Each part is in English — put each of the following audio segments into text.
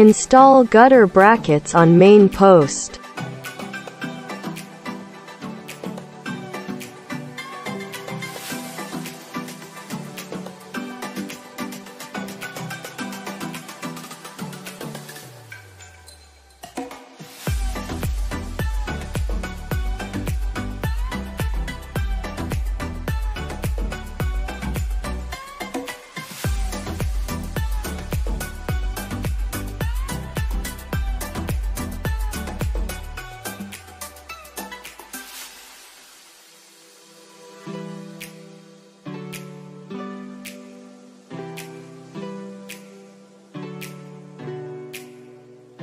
Install gutter brackets on main post.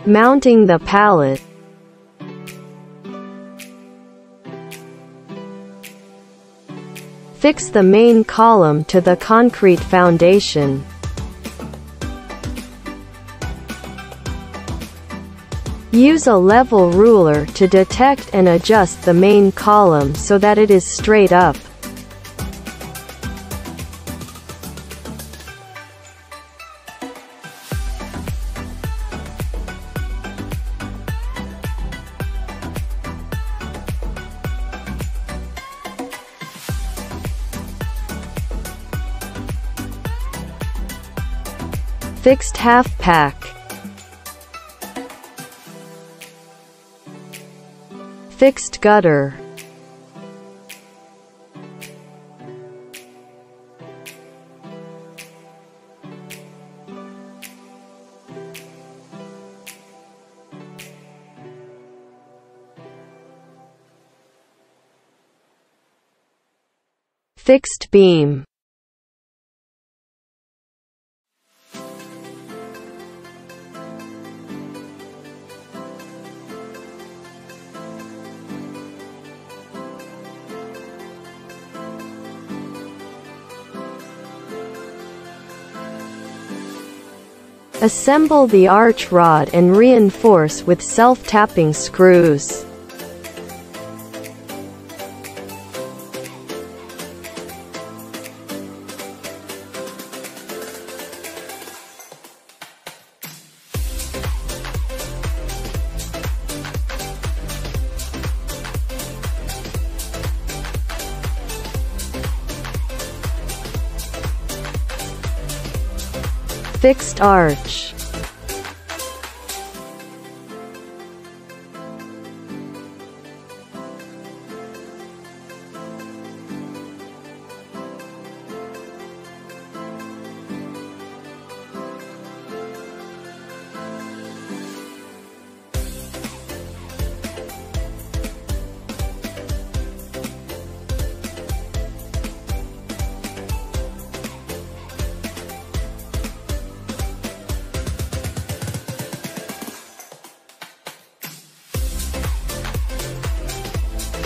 Mounting the pallet Fix the main column to the concrete foundation. Use a level ruler to detect and adjust the main column so that it is straight up. Fixed half pack. Fixed gutter. Fixed beam Assemble the arch rod and reinforce with self-tapping screws. Arch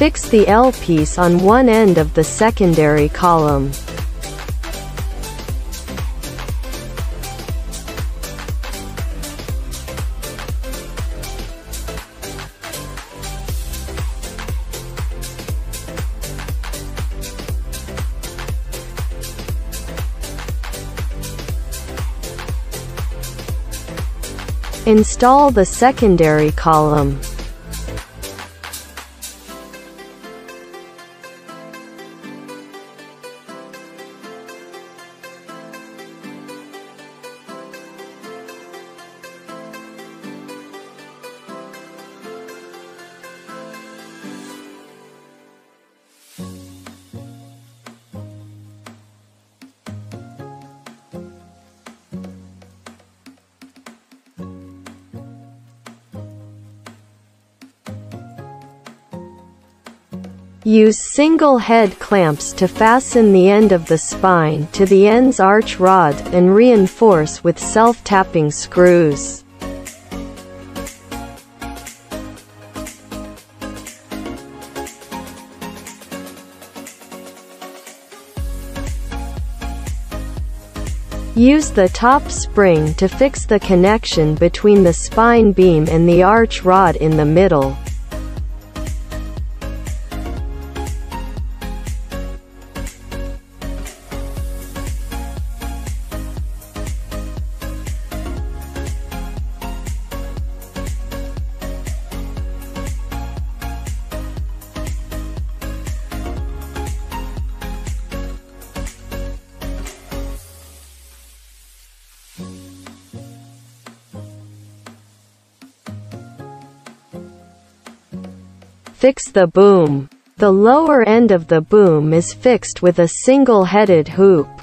Fix the L-piece on one end of the secondary column. Install the secondary column. Use single head clamps to fasten the end of the spine to the end's arch rod and reinforce with self-tapping screws. Use the top spring to fix the connection between the spine beam and the arch rod in the middle. Fix the boom. The lower end of the boom is fixed with a single-headed hoop.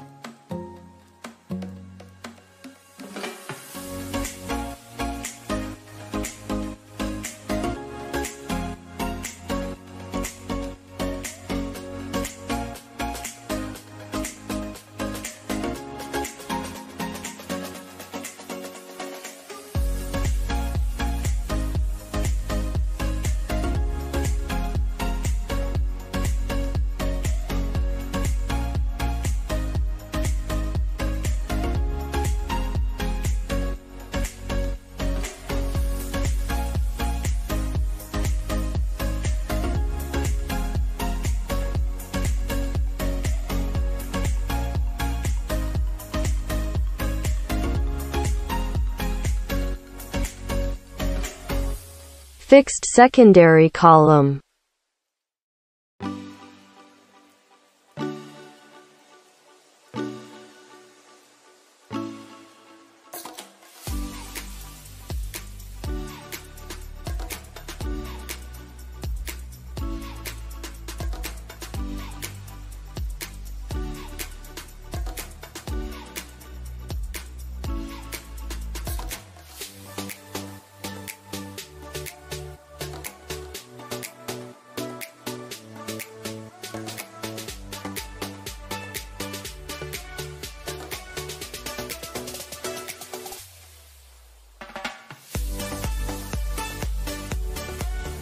Fixed secondary column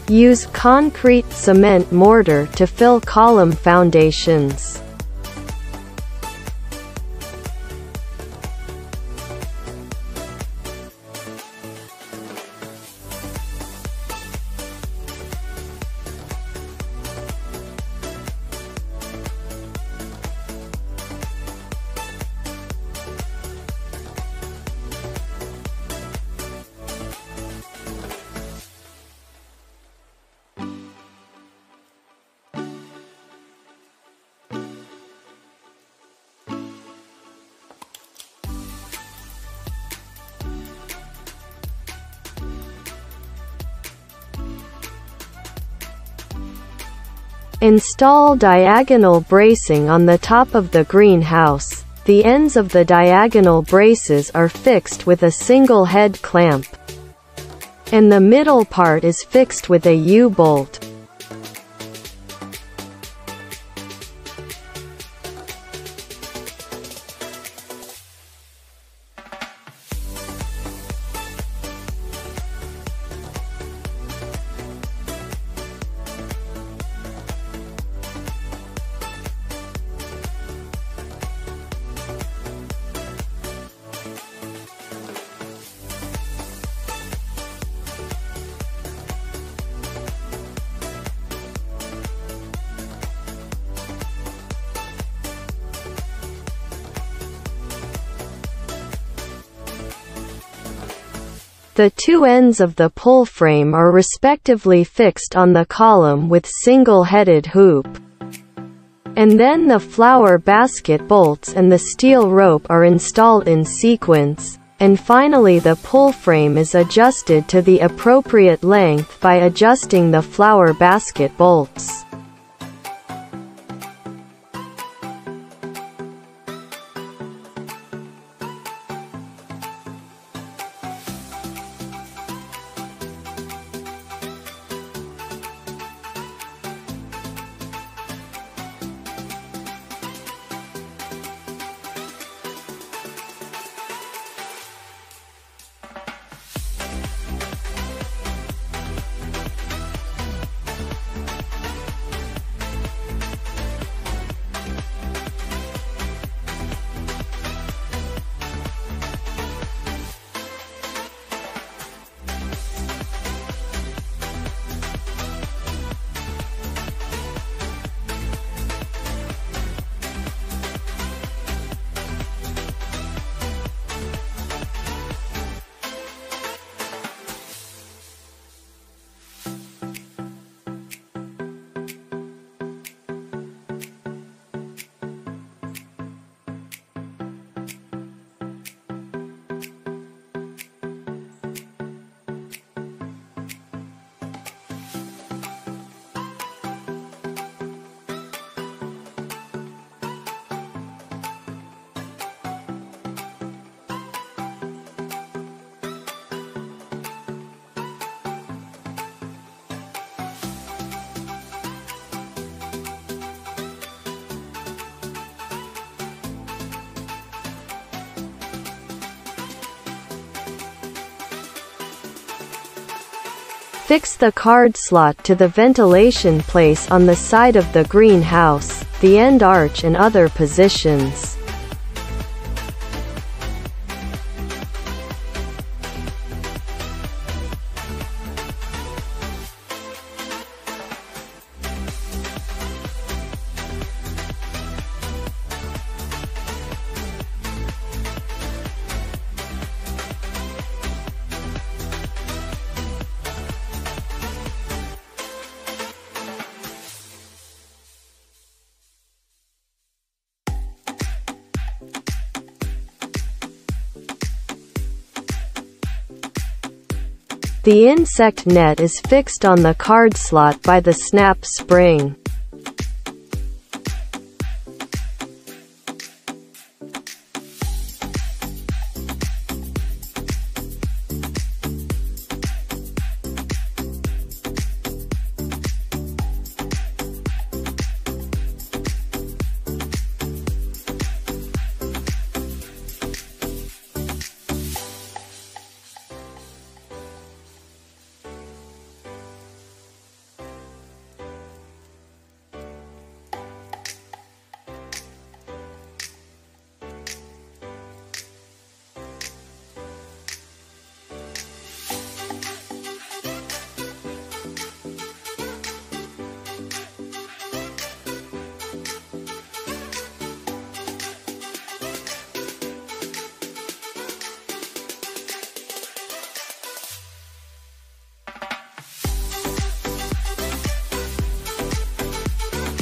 Use concrete cement mortar to fill column foundations. Install diagonal bracing on the top of the greenhouse. The ends of the diagonal braces are fixed with a single head clamp. And the middle part is fixed with a U-bolt. The two ends of the pull frame are respectively fixed on the column with single-headed hoop. And then the flower basket bolts and the steel rope are installed in sequence, and finally the pull frame is adjusted to the appropriate length by adjusting the flower basket bolts. Fix the card slot to the ventilation place on the side of the greenhouse, the end arch and other positions. The insect net is fixed on the card slot by the snap spring.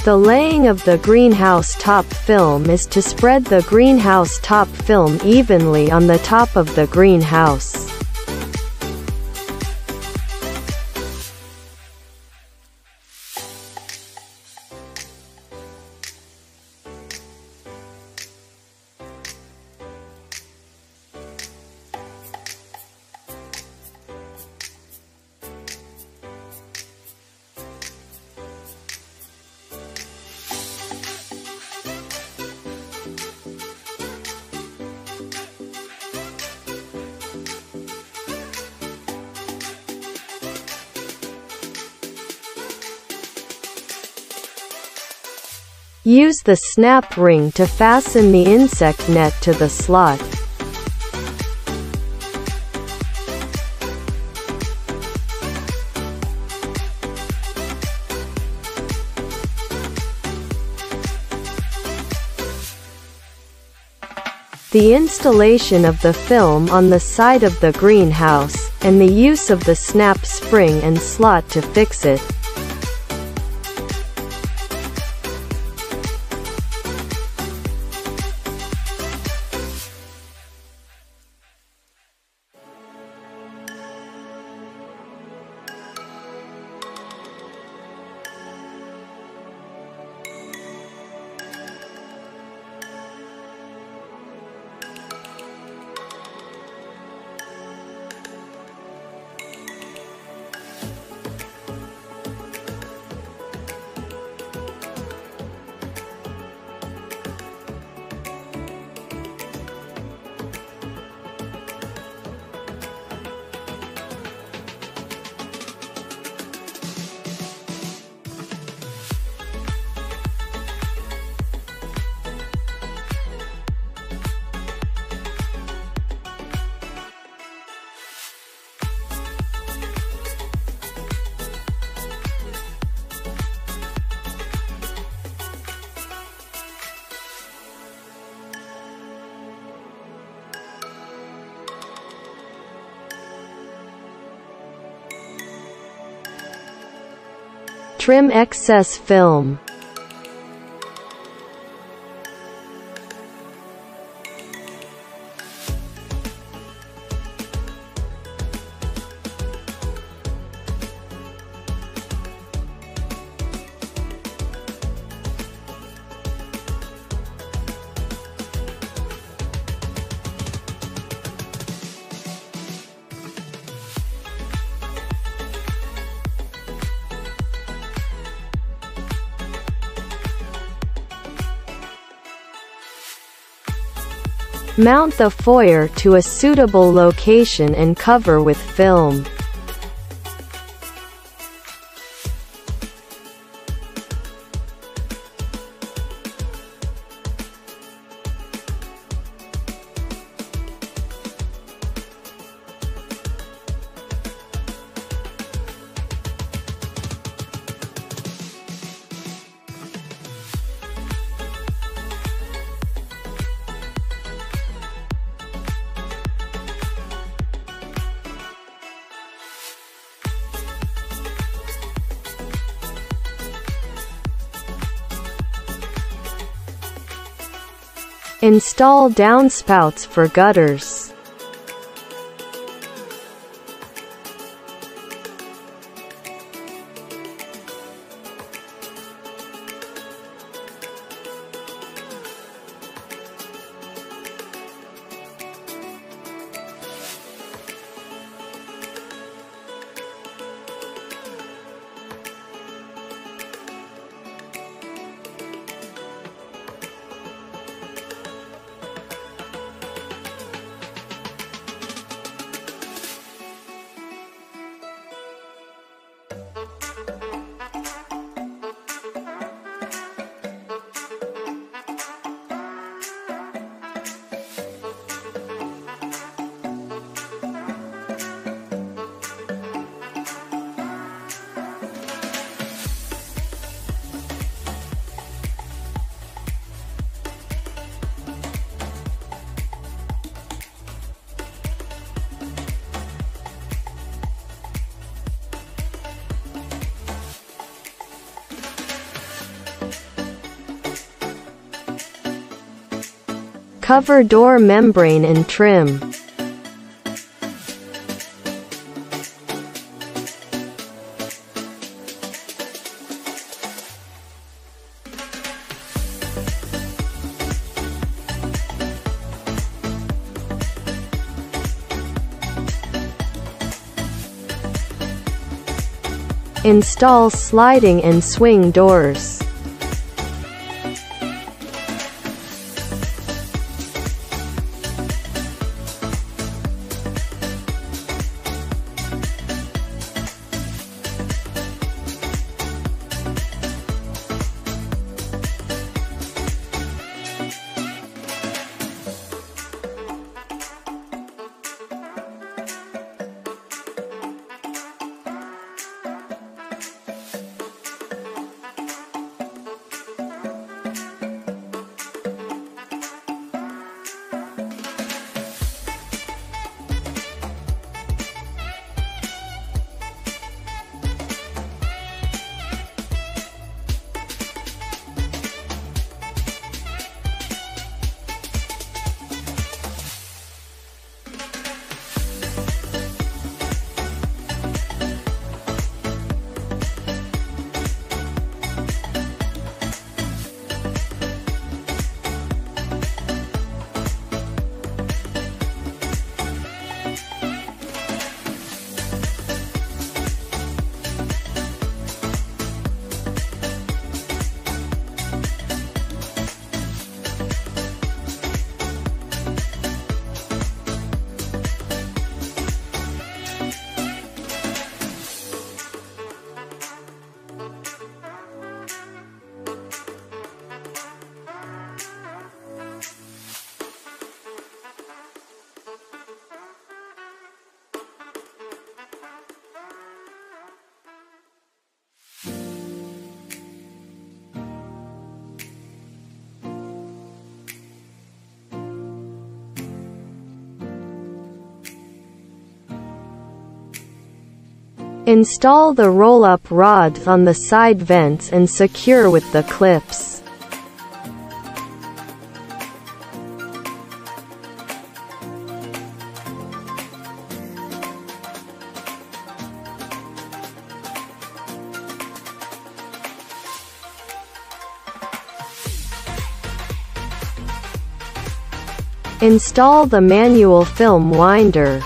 The laying of the greenhouse top film is to spread the greenhouse top film evenly on the top of the greenhouse. Use the snap ring to fasten the insect net to the slot. The installation of the film on the side of the greenhouse, and the use of the snap spring and slot to fix it. Trim excess film. Mount the foyer to a suitable location and cover with film. Install downspouts for gutters. Cover door membrane and trim. Install sliding and swing doors. Install the roll-up rods on the side vents and secure with the clips. Install the manual film winder.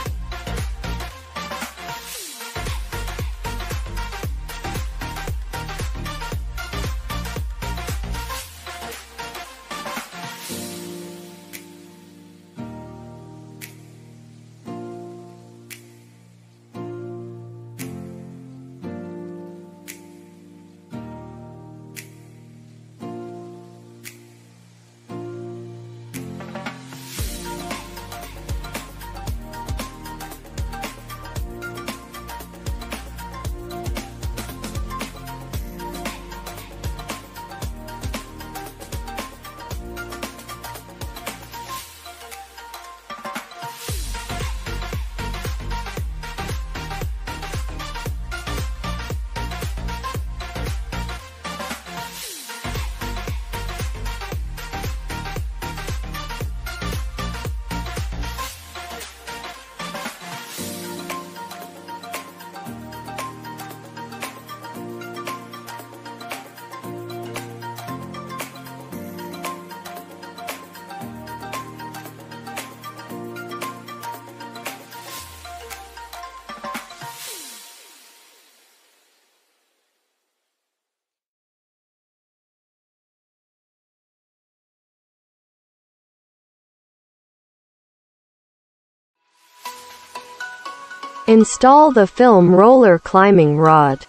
Install the film roller climbing rod.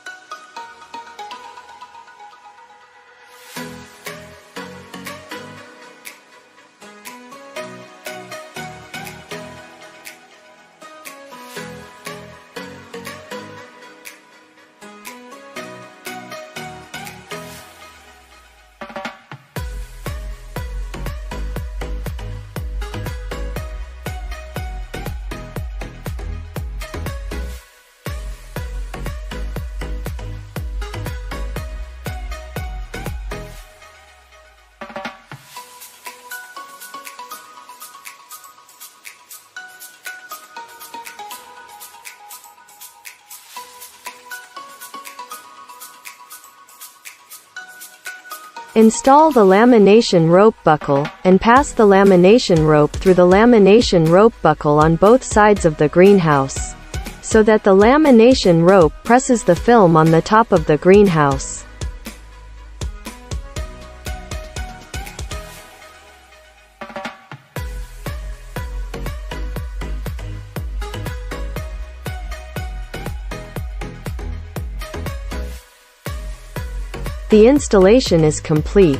Install the lamination rope buckle, and pass the lamination rope through the lamination rope buckle on both sides of the greenhouse. So that the lamination rope presses the film on the top of the greenhouse. The installation is complete.